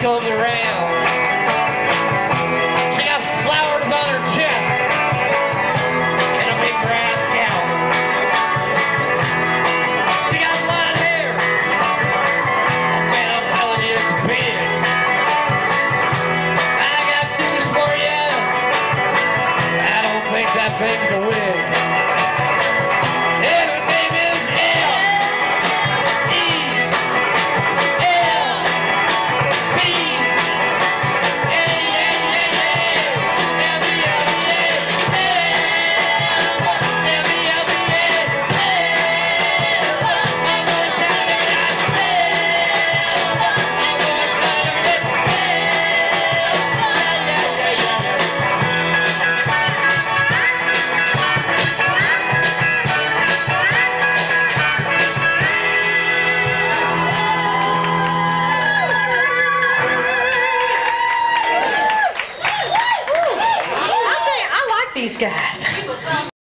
comes around. She got flowers on her chest and a big grass gown. She got light hair, and I'm telling you it's big. I got news for you. I don't think that thing's a wig. These guys.